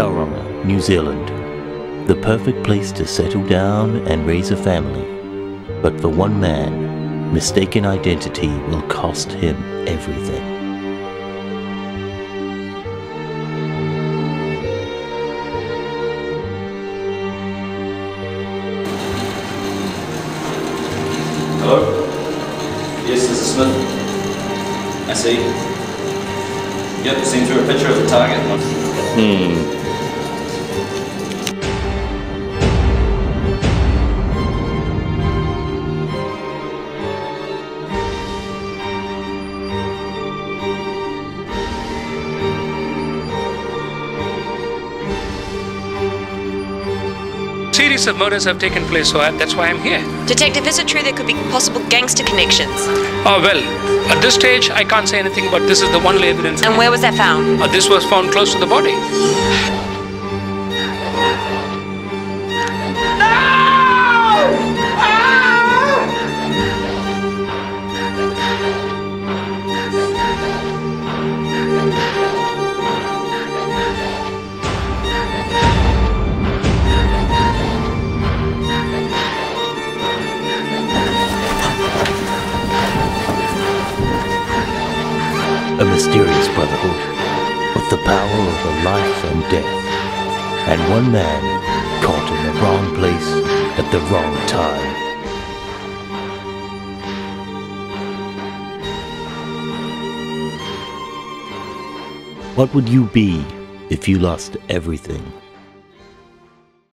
Tauranga, New Zealand. The perfect place to settle down and raise a family. But for one man, mistaken identity will cost him everything. Hello? Yes, this is Smith. I see. Yep, seen through a picture of the target. Hmm. Series of murders have taken place, so I, that's why I'm here. Detective, is it true there could be possible gangster connections? Oh, well, at this stage, I can't say anything, but this is the only evidence. And where was that found? Uh, this was found close to the body. A mysterious brotherhood with the power over life and death. And one man caught in the wrong place at the wrong time. What would you be if you lost everything?